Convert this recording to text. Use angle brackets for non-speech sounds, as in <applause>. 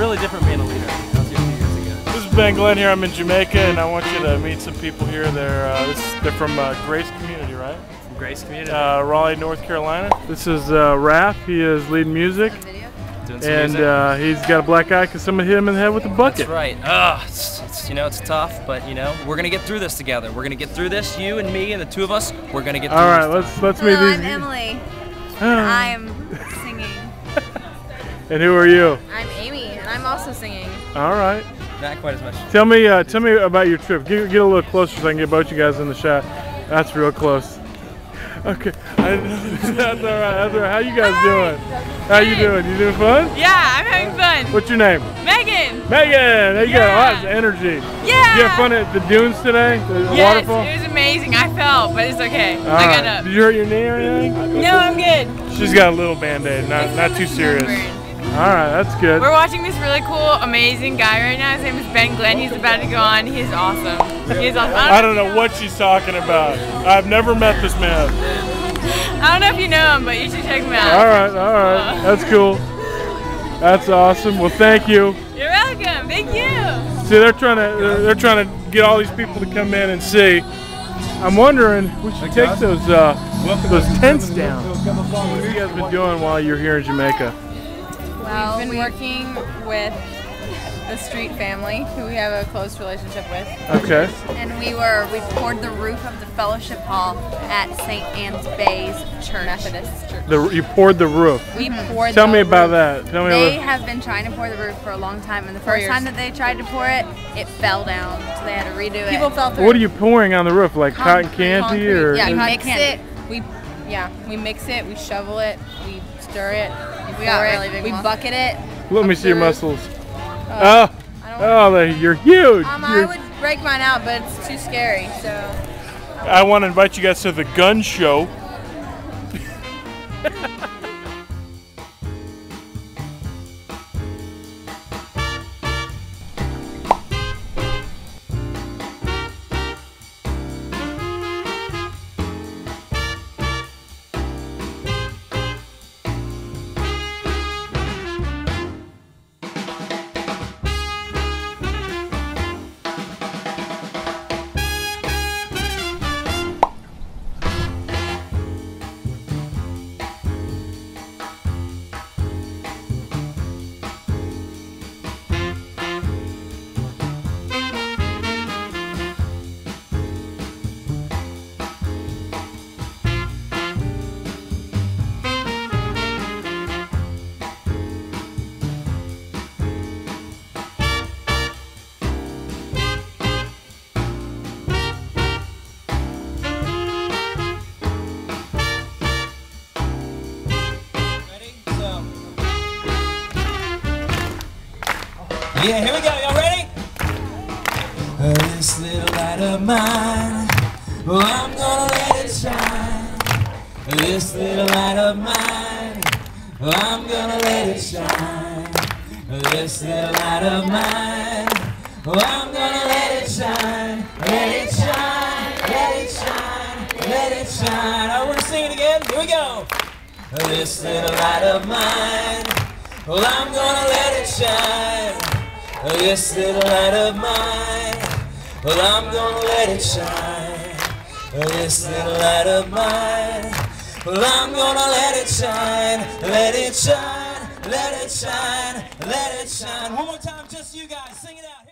really different being a leader. I was here a few years ago. This is Ben Glenn here. I'm in Jamaica, and I want you to meet some people here. They're uh, this, they're from uh, Grace Community, right? From Grace Community. Uh, Raleigh, North Carolina. This is uh, Raph. He is leading music, doing some and music. uh, he's got a black eye because someone hit him in the head with a bucket. That's right. Ugh, it's, it's, you know, it's tough, but you know, we're gonna get through this together. We're gonna get through this. You and me and the two of us. We're gonna get through All right, this. let's let's meet Hello, these. I'm Emily. Ah. I'm singing. <laughs> and who are you? I'm Amy, and I'm also singing. All right. Not quite as much. Tell me, uh, tell me about your trip. Get, get a little closer so I can get both you guys in the shot. That's real close. <laughs> Okay, I, <laughs> that's all right. That's all right. How you guys doing? How you doing? You doing fun? Yeah, I'm having fun. What's your name? Megan. Megan. There you go. Yeah. Lots of energy. Yeah. Did you have fun at the dunes today? The Yes, waterfall. it was amazing. I fell, but it's okay. All I got right. up. Did you hurt your knee or anything? No, I'm good. She's got a little band-aid. Not not too serious. All right, that's good. We're watching this really cool, amazing guy right now. His name is Ben Glenn. He's about to go on. He's awesome. He's awesome. I don't know what she's talking about. I've never met this man. I don't know if you know him, but you should check him out. All right, all right. That's cool. That's awesome. Well, thank you. You're welcome. Thank you. See, they're trying to they're trying to get all these people to come in and see. I'm wondering we should take those uh, those tents down. What have you guys been doing while you're here in Jamaica? Well, We've been working with the Street family, who we have a close relationship with. Okay. and we were we poured the roof of the fellowship hall at St. Ann's Bay's Church. Methodist Church. The you poured the roof. We mm-hmm. poured. Tell the me about roof. that. Tell me They about. have been trying to pour the roof for a long time, and the first time that they tried to pour it, it fell down, so they had to redo it. People fell through. What are you pouring on the roof? Like cotton candy concrete, or? Yeah, we mix candy. it. We yeah, we mix it. We shovel it. We stir it. We, We got it, really big We muscles. bucket it. Let me see your muscles. Uh, Oh, I don't. oh, they, you're huge. Um, I You're- would break mine out, but it's too scary. So I want to invite you guys to the gun show. <laughs> Yeah, here we go. Y'all ready? Uh, this little light of mine, oh, I'm gonna let it shine. This little light of mine, oh, I'm gonna let it shine. This little light of mine, oh, I'm gonna let it shine. Let it shine, let it shine, let it shine. I want to sing it again. Here we go. This little light of mine, well, I'm gonna let it shine. Oh, this little light of mine, well, I'm gonna let it shine. Oh, this little light of mine, well, I'm gonna let it shine. Let it shine, let it shine, let it shine. One more time, just you guys, sing it out.